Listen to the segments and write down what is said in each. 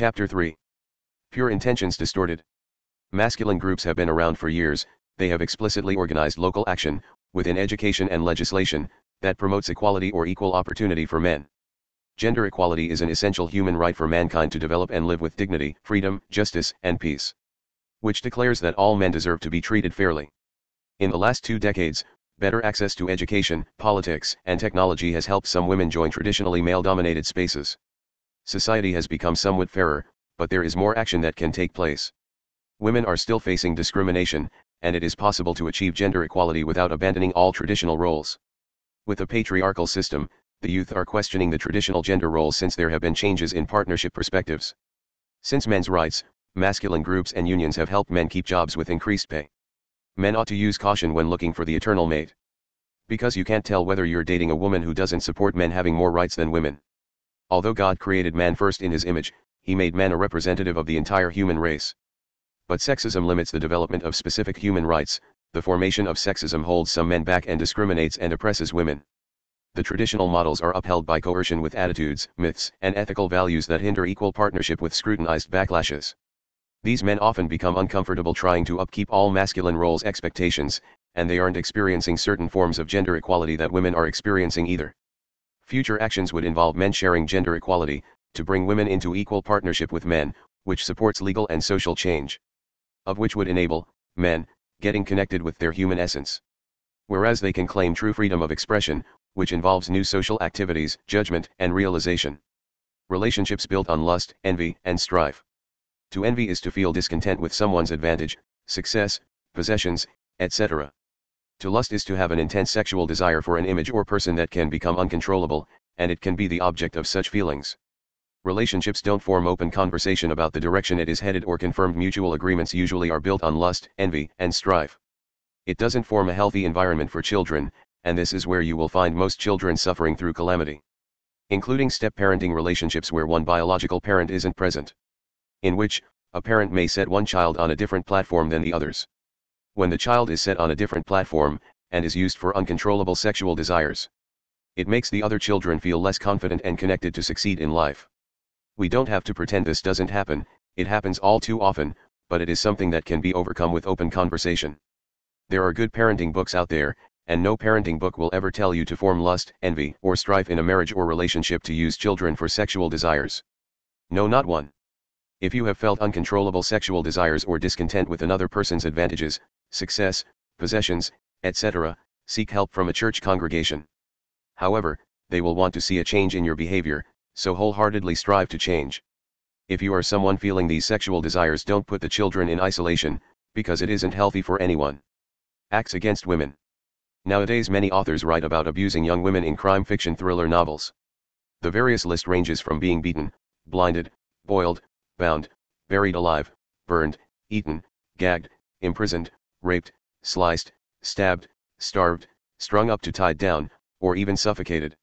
Chapter 3 Pure Intentions Distorted. Masculine groups have been around for years, they have explicitly organized local action, within education and legislation, that promotes equality or equal opportunity for men. Gender equality is an essential human right for mankind to develop and live with dignity, freedom, justice, and peace. Which declares that all men deserve to be treated fairly. In the last two decades, better access to education, politics, and technology has helped some women join traditionally male-dominated spaces. Society has become somewhat fairer, but there is more action that can take place. Women are still facing discrimination, and it is possible to achieve gender equality without abandoning all traditional roles. With a patriarchal system, the youth are questioning the traditional gender roles since there have been changes in partnership perspectives. Since men's rights, masculine groups and unions have helped men keep jobs with increased pay. Men ought to use caution when looking for the eternal mate. Because you can't tell whether you're dating a woman who doesn't support men having more rights than women. Although God created man first in his image, he made man a representative of the entire human race. But sexism limits the development of specific human rights, the formation of sexism holds some men back and discriminates and oppresses women. The traditional models are upheld by coercion with attitudes, myths, and ethical values that hinder equal partnership with scrutinized backlashes. These men often become uncomfortable trying to upkeep all masculine roles expectations, and they aren't experiencing certain forms of gender equality that women are experiencing either. Future actions would involve men sharing gender equality, to bring women into equal partnership with men, which supports legal and social change of which would enable, men, getting connected with their human essence. Whereas they can claim true freedom of expression, which involves new social activities, judgment, and realization. Relationships built on lust, envy, and strife. To envy is to feel discontent with someone's advantage, success, possessions, etc. To lust is to have an intense sexual desire for an image or person that can become uncontrollable, and it can be the object of such feelings. Relationships don't form open conversation about the direction it is headed or confirmed mutual agreements usually are built on lust, envy, and strife. It doesn't form a healthy environment for children, and this is where you will find most children suffering through calamity. Including step-parenting relationships where one biological parent isn't present. In which, a parent may set one child on a different platform than the others. When the child is set on a different platform, and is used for uncontrollable sexual desires. It makes the other children feel less confident and connected to succeed in life. We don't have to pretend this doesn't happen, it happens all too often, but it is something that can be overcome with open conversation. There are good parenting books out there, and no parenting book will ever tell you to form lust, envy, or strife in a marriage or relationship to use children for sexual desires. No, not one. If you have felt uncontrollable sexual desires or discontent with another person's advantages, success, possessions, etc., seek help from a church congregation. However, they will want to see a change in your behavior, so wholeheartedly strive to change. If you are someone feeling these sexual desires don't put the children in isolation, because it isn't healthy for anyone. Acts against women. Nowadays many authors write about abusing young women in crime fiction thriller novels. The various list ranges from being beaten, blinded, boiled, bound, buried alive, burned, eaten, gagged, imprisoned, raped, sliced, stabbed, starved, strung up to tied down, or even suffocated.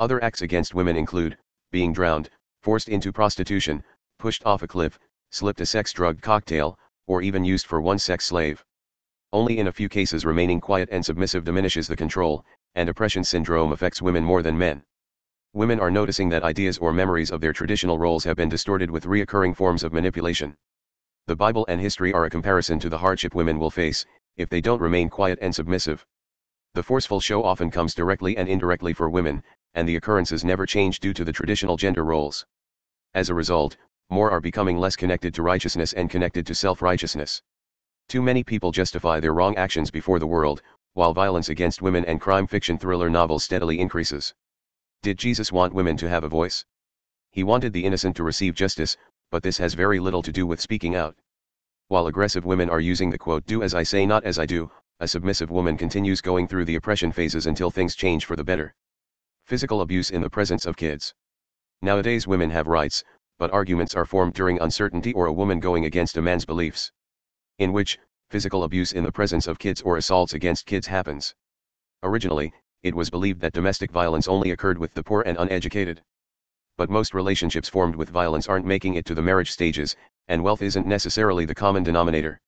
Other acts against women include being drowned, forced into prostitution, pushed off a cliff, slipped a sex drug cocktail, or even used for one sex slave. Only in a few cases remaining quiet and submissive diminishes the control, and oppression syndrome affects women more than men. Women are noticing that ideas or memories of their traditional roles have been distorted with reoccurring forms of manipulation. The Bible and history are a comparison to the hardship women will face, if they don't remain quiet and submissive. The forceful show often comes directly and indirectly for women, and the occurrences never change due to the traditional gender roles. As a result, more are becoming less connected to righteousness and connected to self-righteousness. Too many people justify their wrong actions before the world, while violence against women and crime fiction thriller novels steadily increases. Did Jesus want women to have a voice? He wanted the innocent to receive justice, but this has very little to do with speaking out. While aggressive women are using the quote do as I say not as I do, a submissive woman continues going through the oppression phases until things change for the better. Physical abuse in the presence of kids. Nowadays women have rights, but arguments are formed during uncertainty or a woman going against a man's beliefs. In which, physical abuse in the presence of kids or assaults against kids happens. Originally, it was believed that domestic violence only occurred with the poor and uneducated. But most relationships formed with violence aren't making it to the marriage stages, and wealth isn't necessarily the common denominator.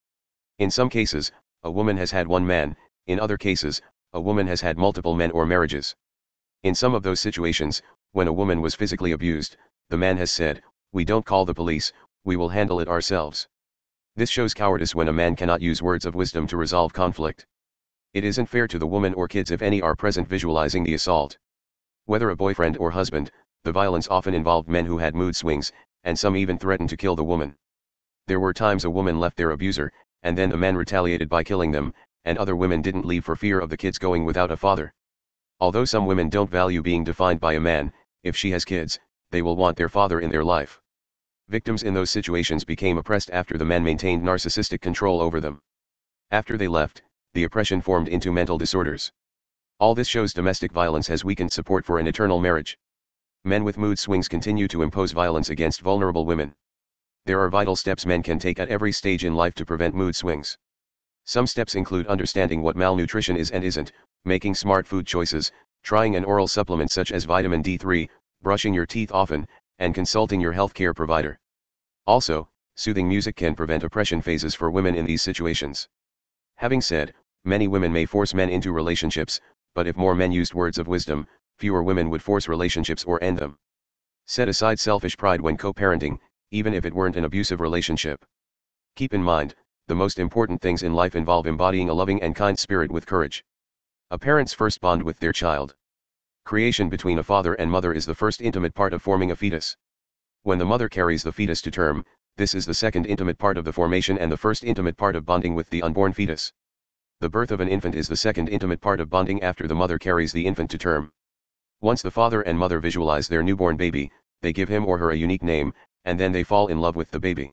In some cases, a woman has had one man, in other cases, a woman has had multiple men or marriages. In some of those situations, when a woman was physically abused, the man has said, we don't call the police, we will handle it ourselves. This shows cowardice when a man cannot use words of wisdom to resolve conflict. It isn't fair to the woman or kids if any are present visualizing the assault. Whether a boyfriend or husband, the violence often involved men who had mood swings, and some even threatened to kill the woman. There were times a woman left their abuser, and then the man retaliated by killing them, and other women didn't leave for fear of the kids going without a father. Although some women don't value being defined by a man, if she has kids, they will want their father in their life. Victims in those situations became oppressed after the men maintained narcissistic control over them. After they left, the oppression formed into mental disorders. All this shows domestic violence has weakened support for an eternal marriage. Men with mood swings continue to impose violence against vulnerable women. There are vital steps men can take at every stage in life to prevent mood swings. Some steps include understanding what malnutrition is and isn't, making smart food choices, trying an oral supplement such as vitamin D3, brushing your teeth often, and consulting your healthcare provider. Also, soothing music can prevent oppression phases for women in these situations. Having said, Many women may force men into relationships, but if more men used words of wisdom, fewer women would force relationships or end them. Set aside selfish pride when co-parenting, even if it weren't an abusive relationship. Keep in mind, the most important things in life involve embodying a loving and kind spirit with courage. A parent's first bond with their child. Creation between a father and mother is the first intimate part of forming a fetus. When the mother carries the fetus to term, this is the second intimate part of the formation and the first intimate part of bonding with the unborn fetus. The birth of an infant is the second intimate part of bonding after the mother carries the infant to term. Once the father and mother visualize their newborn baby, they give him or her a unique name, and then they fall in love with the baby.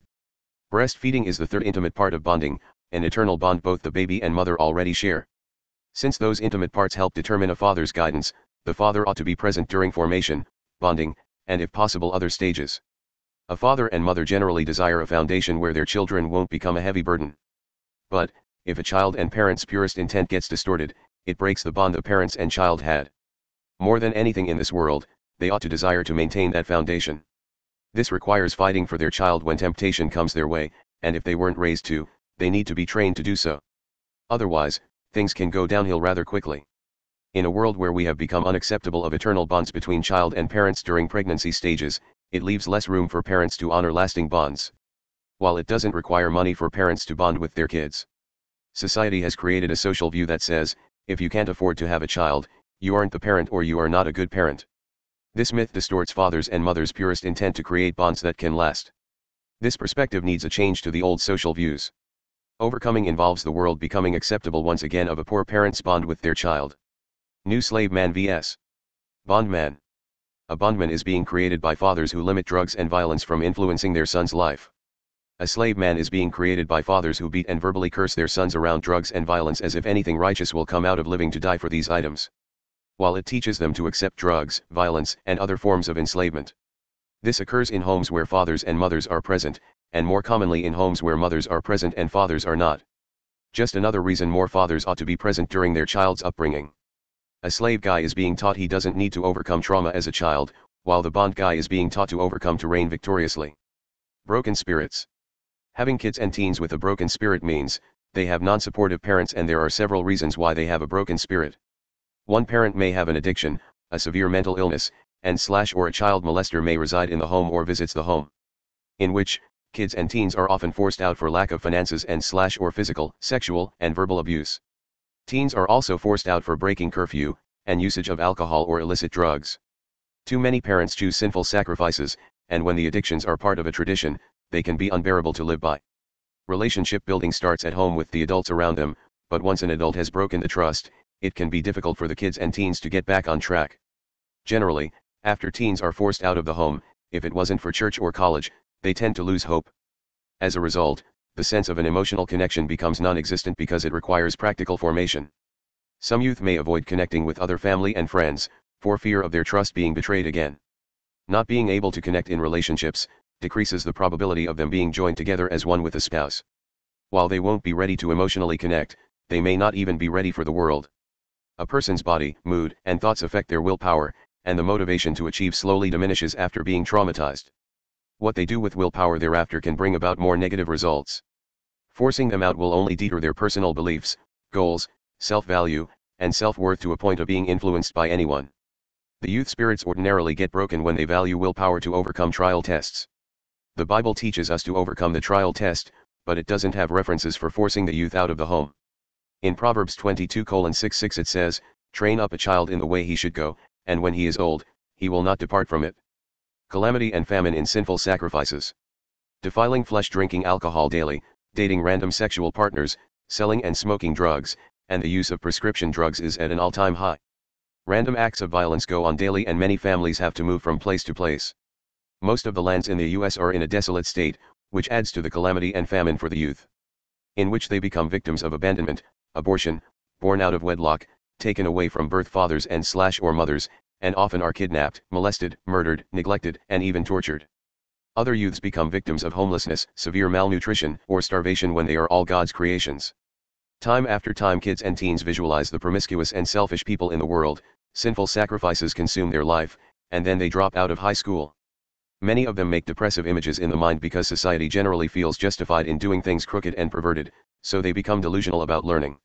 Breastfeeding is the third intimate part of bonding, an eternal bond both the baby and mother already share. Since those intimate parts help determine a father's guidance, the father ought to be present during formation, bonding, and if possible other stages. A father and mother generally desire a foundation where their children won't become a heavy burden. But, if a child and parent's purest intent gets distorted, it breaks the bond the parents and child had. More than anything in this world, they ought to desire to maintain that foundation. This requires fighting for their child when temptation comes their way, and if they weren't raised to, they need to be trained to do so. Otherwise, things can go downhill rather quickly. In a world where we have become unacceptable of eternal bonds between child and parents during pregnancy stages, it leaves less room for parents to honor lasting bonds. While it doesn't require money for parents to bond with their kids. Society has created a social view that says, if you can't afford to have a child, you aren't the parent or you are not a good parent. This myth distorts fathers and mothers' purest intent to create bonds that can last. This perspective needs a change to the old social views. Overcoming involves the world becoming acceptable once again of a poor parent's bond with their child. New Slave Man vs. Bondman. A bondman is being created by fathers who limit drugs and violence from influencing their son's life. A slave man is being created by fathers who beat and verbally curse their sons around drugs and violence as if anything righteous will come out of living to die for these items. While it teaches them to accept drugs, violence, and other forms of enslavement. This occurs in homes where fathers and mothers are present, and more commonly in homes where mothers are present and fathers are not. Just another reason more fathers ought to be present during their child's upbringing. A slave guy is being taught he doesn't need to overcome trauma as a child, while the bond guy is being taught to overcome to reign victoriously. Broken spirits. Having kids and teens with a broken spirit means, they have non-supportive parents and there are several reasons why they have a broken spirit. One parent may have an addiction, a severe mental illness, and slash or a child molester may reside in the home or visits the home. In which, kids and teens are often forced out for lack of finances and slash or physical, sexual, and verbal abuse. Teens are also forced out for breaking curfew, and usage of alcohol or illicit drugs. Too many parents choose sinful sacrifices, and when the addictions are part of a tradition, they can be unbearable to live by. Relationship building starts at home with the adults around them, but once an adult has broken the trust, it can be difficult for the kids and teens to get back on track. Generally, after teens are forced out of the home, if it wasn't for church or college, they tend to lose hope. As a result, the sense of an emotional connection becomes non-existent because it requires practical formation. Some youth may avoid connecting with other family and friends, for fear of their trust being betrayed again. Not being able to connect in relationships, decreases the probability of them being joined together as one with a spouse. While they won't be ready to emotionally connect, they may not even be ready for the world. A person's body, mood, and thoughts affect their willpower, and the motivation to achieve slowly diminishes after being traumatized. What they do with willpower thereafter can bring about more negative results. Forcing them out will only deter their personal beliefs, goals, self-value, and self-worth to a point of being influenced by anyone. The youth spirits ordinarily get broken when they value willpower to overcome trial tests. The Bible teaches us to overcome the trial test, but it doesn't have references for forcing the youth out of the home. In Proverbs 22 6 6 it says, Train up a child in the way he should go, and when he is old, he will not depart from it. Calamity and famine in sinful sacrifices. Defiling flesh drinking alcohol daily, dating random sexual partners, selling and smoking drugs, and the use of prescription drugs is at an all-time high. Random acts of violence go on daily and many families have to move from place to place. Most of the lands in the US are in a desolate state, which adds to the calamity and famine for the youth. In which they become victims of abandonment, abortion, born out of wedlock, taken away from birth fathers and slash or mothers, and often are kidnapped, molested, murdered, neglected, and even tortured. Other youths become victims of homelessness, severe malnutrition, or starvation when they are all God's creations. Time after time kids and teens visualize the promiscuous and selfish people in the world, sinful sacrifices consume their life, and then they drop out of high school. Many of them make depressive images in the mind because society generally feels justified in doing things crooked and perverted, so they become delusional about learning.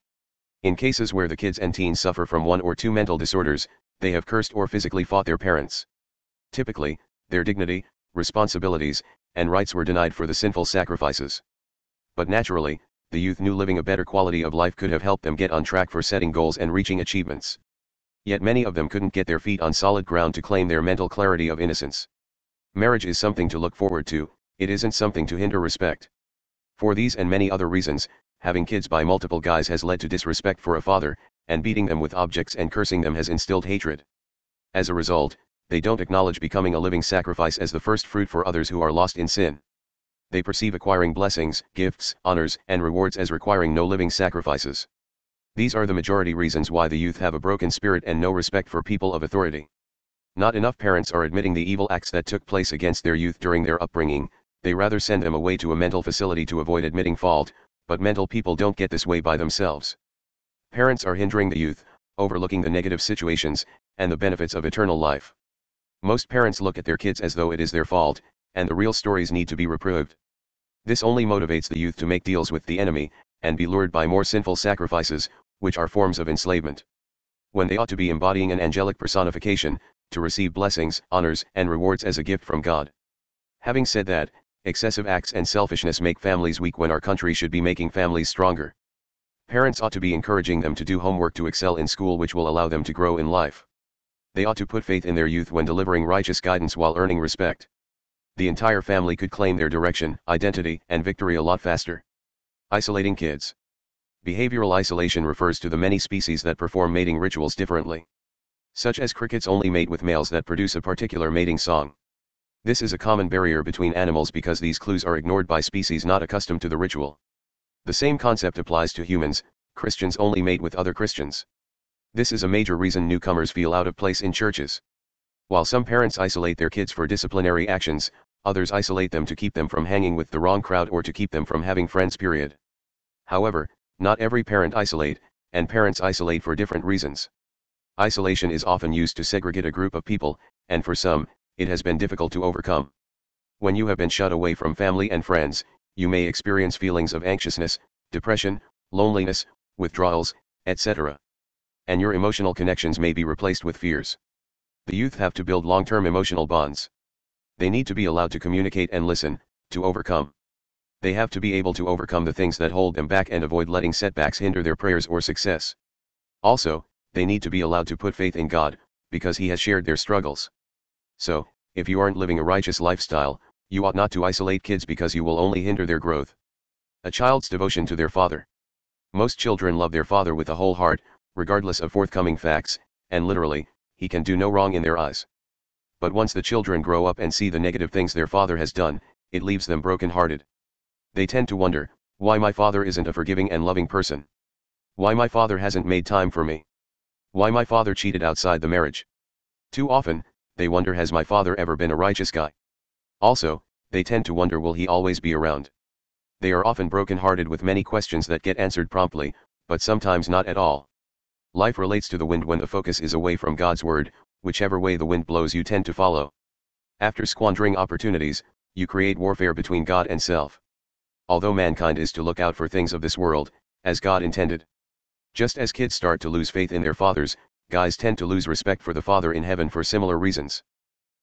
In cases where the kids and teens suffer from one or two mental disorders, they have cursed or physically fought their parents. Typically, their dignity, responsibilities, and rights were denied for the sinful sacrifices. But naturally, the youth knew living a better quality of life could have helped them get on track for setting goals and reaching achievements. Yet many of them couldn't get their feet on solid ground to claim their mental clarity of innocence. Marriage is something to look forward to, it isn't something to hinder respect. For these and many other reasons, having kids by multiple guys has led to disrespect for a father, and beating them with objects and cursing them has instilled hatred. As a result, they don't acknowledge becoming a living sacrifice as the first fruit for others who are lost in sin. They perceive acquiring blessings, gifts, honors, and rewards as requiring no living sacrifices. These are the majority reasons why the youth have a broken spirit and no respect for people of authority. Not enough parents are admitting the evil acts that took place against their youth during their upbringing, they rather send them away to a mental facility to avoid admitting fault, but mental people don't get this way by themselves. Parents are hindering the youth, overlooking the negative situations, and the benefits of eternal life. Most parents look at their kids as though it is their fault, and the real stories need to be reproved. This only motivates the youth to make deals with the enemy, and be lured by more sinful sacrifices, which are forms of enslavement. When they ought to be embodying an angelic personification, to receive blessings, honors, and rewards as a gift from God. Having said that, Excessive acts and selfishness make families weak when our country should be making families stronger. Parents ought to be encouraging them to do homework to excel in school which will allow them to grow in life. They ought to put faith in their youth when delivering righteous guidance while earning respect. The entire family could claim their direction, identity, and victory a lot faster. Isolating kids. Behavioral isolation refers to the many species that perform mating rituals differently. Such as crickets only mate with males that produce a particular mating song. This is a common barrier between animals because these clues are ignored by species not accustomed to the ritual. The same concept applies to humans, Christians only mate with other Christians. This is a major reason newcomers feel out of place in churches. While some parents isolate their kids for disciplinary actions, others isolate them to keep them from hanging with the wrong crowd or to keep them from having friends period. However, not every parent isolate, and parents isolate for different reasons. Isolation is often used to segregate a group of people, and for some, it has been difficult to overcome. When you have been shut away from family and friends, you may experience feelings of anxiousness, depression, loneliness, withdrawals, etc. And your emotional connections may be replaced with fears. The youth have to build long-term emotional bonds. They need to be allowed to communicate and listen, to overcome. They have to be able to overcome the things that hold them back and avoid letting setbacks hinder their prayers or success. Also, they need to be allowed to put faith in God, because He has shared their struggles. So, if you aren't living a righteous lifestyle, you ought not to isolate kids because you will only hinder their growth. A child's devotion to their father. Most children love their father with a whole heart, regardless of forthcoming facts, and literally, he can do no wrong in their eyes. But once the children grow up and see the negative things their father has done, it leaves them broken-hearted. They tend to wonder, why my father isn't a forgiving and loving person? Why my father hasn't made time for me? Why my father cheated outside the marriage? Too often, they wonder has my father ever been a righteous guy? Also, they tend to wonder will he always be around? They are often broken-hearted with many questions that get answered promptly, but sometimes not at all. Life relates to the wind when the focus is away from God's word, whichever way the wind blows you tend to follow. After squandering opportunities, you create warfare between God and self. Although mankind is to look out for things of this world, as God intended. Just as kids start to lose faith in their fathers, guys tend to lose respect for the Father in heaven for similar reasons.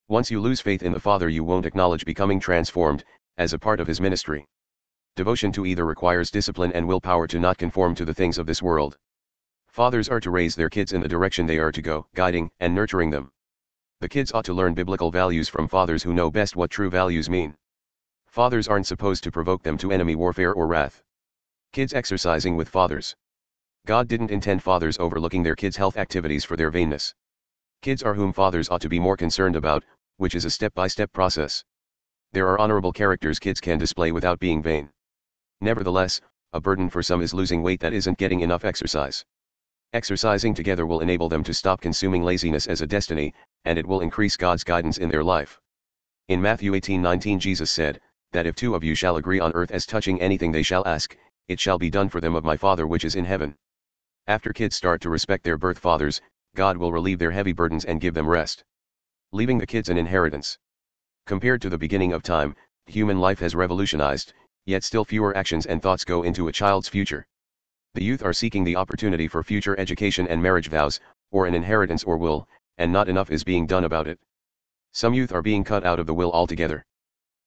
Once you lose faith in the Father you won't acknowledge becoming transformed, as a part of his ministry. Devotion to either requires discipline and willpower to not conform to the things of this world. Fathers are to raise their kids in the direction they are to go, guiding and nurturing them. The kids ought to learn biblical values from fathers who know best what true values mean. Fathers aren't supposed to provoke them to enemy warfare or wrath. Kids exercising with fathers. God didn't intend fathers overlooking their kids' health activities for their vainness. Kids are whom fathers ought to be more concerned about, which is a step by step process. There are honorable characters kids can display without being vain. Nevertheless, a burden for some is losing weight that isn't getting enough exercise. Exercising together will enable them to stop consuming laziness as a destiny, and it will increase God's guidance in their life. In Matthew 18:19 Jesus said, that if two of you shall agree on earth as touching anything they shall ask, it shall be done for them of my Father which is in heaven. After kids start to respect their birth fathers, God will relieve their heavy burdens and give them rest. Leaving the kids an inheritance. Compared to the beginning of time, human life has revolutionized, yet still fewer actions and thoughts go into a child's future. The youth are seeking the opportunity for future education and marriage vows, or an inheritance or will, and not enough is being done about it. Some youth are being cut out of the will altogether.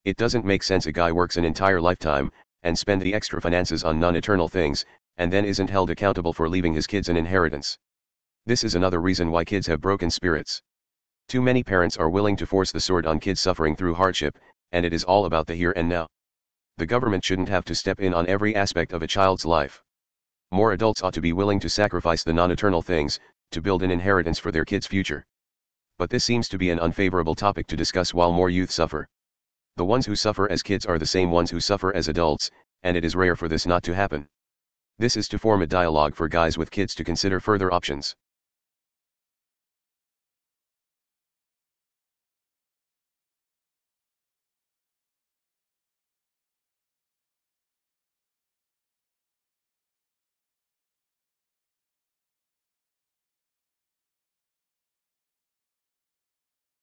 It doesn't make sense a guy works an entire lifetime, and spend the extra finances on non-eternal things, and then isn't held accountable for leaving his kids an inheritance. This is another reason why kids have broken spirits. Too many parents are willing to force the sword on kids suffering through hardship, and it is all about the here and now the government shouldn't have to step in on every aspect of a child's life. More adults ought to be willing to sacrifice the non-eternal things, to build an inheritance for their kids' future. But this seems to be an unfavorable topic to discuss while more youth suffer. The ones who suffer as kids are the same ones who suffer as adults, and it is rare for this not to happen. This is to form a dialogue for guys with kids to consider further options.